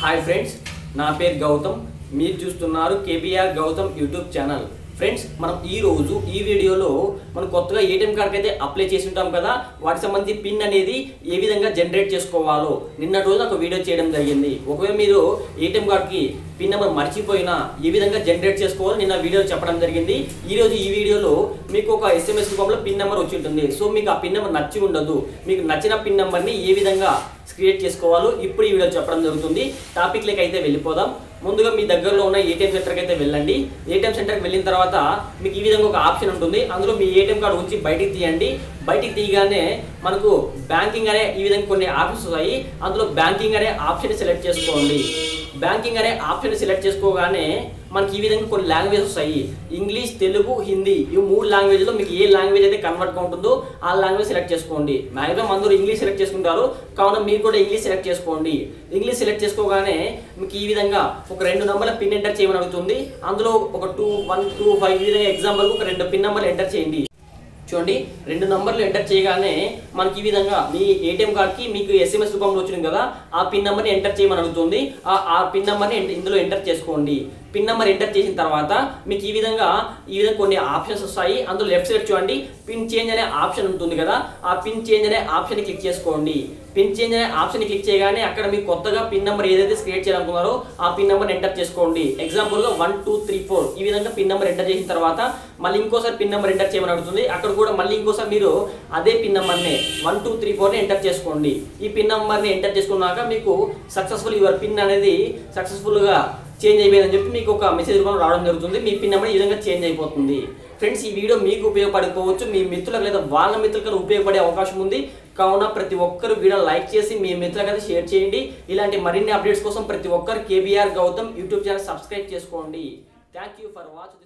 Hi friends నా పేరు గౌతమ్. మీరు చూస్తున్నారు KBR Gautam YouTube channel. Friends మనం ఈ రోజు ఈ వీడియోలో మనం కొత్తగా ఏటీఎం కార్డ్కి అయితే అప్లై చేసి ఉంటాం కదా వాటికి సంబంధించి పిన్ అనేది ఏ విధంగా జనరేట్ చేసుకోవాలో. నిన్న రోజు ఒక వీడియో చేయడం జరిగింది. ఒకవేళ మీరు ఏటీఎం కార్డ్కి పిన్ నెంబర్ మర్చిపోయినా ఏ విధంగా జనరేట్ చేసుకోవాలో నిన్న వీడియో చెప్పడం జరిగింది. ఈ రోజు ఈ వీడియోలో మీకు ఒక ఎస్ఎంఎస్ రూపంలో పిన్ నెంబర్ వచ్చి ఉంటుంది. సో మీకు ఆ పిన్ నెంబర్ నచ్చి ఉండదు. మీకు నచ్చిన పిన్ నెంబర్ని ఏ విధంగా క్రియేట్ చేసుకోవాలో ఇప్పుడు ఈ వీడియో చెప్పడం జరుగుతుంది. టాపిక్ లెక్క అయితే వెళ్ళిపోదాం. ముందుగా మీ దగ్గరలో ఉన్న ఏటీఎం సెంటర్కి అయితే వెళ్ళండి. ఏటీఎం సెంటర్కి వెళ్ళిన తర్వాత మీకు ఈ విధంగా ఒక ఆప్షన్ ఉంటుంది. అందులో మీ ఏటీఎం కార్డు ఉంచి బయటికి తీయండి. బయటికి తీయగానే మనకు బ్యాంకింగ్ అనే ఈ విధంగా కొన్ని ఆప్షన్స్ వస్తాయి. అందులో బ్యాంకింగ్ అనే ఆప్షన్ సెలెక్ట్ చేసుకోండి. బ్యాంకింగ్ అనే ఆప్షన్ సెలెక్ట్ చేసుకోగానే మనకి ఈ విధంగా కొన్ని లాంగ్వేజ్ వస్తాయి. ఇంగ్లీష్ తెలుగు హిందీ ఈ మూడు లాంగ్వేజ్లో మీకు ఏ లాంగ్వేజ్ అయితే కన్వర్ట్గా ఉంటుందో ఆ లాంగ్వేజ్ సెలెక్ట్ చేసుకోండి. మాక్సిమం అందరూ ఇంగ్లీష్ సెలెక్ట్ చేసుకుంటారు. కావున మీరు కూడా ఇంగ్లీష్ సెలెక్ట్ చేసుకోండి. ఇంగ్లీష్ సెలెక్ట్ చేసుకోగానే మీకు ఈ విధంగా ఒక రెండు నెంబర్ల పిన్ ఎంటర్ చేయమని అడుగుతుంది. అందులో ఒక టూ వన్ టూ ఫైవ్ ఈ విధంగా ఎగ్జాంపుల్ ఒక రెండు పిన్ నెంబర్లు ఎంటర్ చేయండి. చూడండి రెండు నంబర్లు ఎంటర్ చేయగానే మనకి ఈ విధంగా మీ ఏటీఎం కార్డ్కి మీకు ఎస్ఎంఎస్ రూపంలో వచ్చింది కదా ఆ పిన్ నెంబర్ని ఎంటర్ చేయమని అడుగుతుంది. ఆ పిన్ నెంబర్ని ఇందులో ఎంటర్ చేసుకోండి. పిన్ నెంబర్ ఎంటర్ చేసిన తర్వాత మీకు ఈ విధంగా ఈ విధంగా కొన్ని ఆప్షన్స్ వస్తాయి. అందులో లెఫ్ట్ సైడ్ చూడండి. పిన్ చేంజ్ అనే ఆప్షన్ ఉంటుంది కదా. ఆ పిన్ చేంజ్ అనే ఆప్షన్ క్లిక్ చేసుకోండి. పిన్ చేంజ్ అనే ఆప్షన్ క్లిక్ చేయగానే అక్కడ మీకు కొత్తగా పిన్ నెంబర్ ఏదైతే క్రియేట్ చేయాలనుకున్నారో ఆ పిన్ నెంబర్ ఎంటర్ చేసుకోండి. ఎగ్జాంపుల్గా వన్ టూ త్రీ ఫోర్ ఈ విధంగా పిన్ నెంబర్ ఎంటర్ చేసిన తర్వాత మళ్ళీ ఇంకోసారి పిన్ నెంబర్ ఎంటర్ చేయమని అడుగుతుంది. అక్కడ కూడా మళ్ళీ ఇంకోసారి మీరు అదే పిన్ నెంబర్నే వన్ టూ త్రీ ఫోర్ని ఎంటర్ చేసుకోండి. ఈ పిన్ నెంబర్ని ఎంటర్ చేసుకున్నాక మీకు సక్సెస్ఫుల్ యువర్ పిన్ అనేది సక్సెస్ఫుల్గా చేంజ్ అయిపోయిందని చెప్పి మీకు ఒక మెసేజ్ రూపంలో రావడం జరుగుతుంది. మీ పిన్ నెంబర్ ఈ విధంగా చేంజ్ అయిపోతుంది. ఫ్రెండ్స్ ఈ వీడియో మీకు ఉపయోగపడకపోవచ్చు. మీ మిత్రులకు లేదా వాళ్ళ మిత్రులకు ఉపయోగపడే అవకాశం ఉంది. కావున ప్రతి ఒక్కరు వీడియో లైక్ చేసి మీ మిత్రులకైతే షేర్ చేయండి. ఇలాంటి మరిన్ని అప్డేట్స్ కోసం ప్రతి ఒక్కరు KBR Gautam YouTube channel subscribe చేసుకోండి. Thank you for watch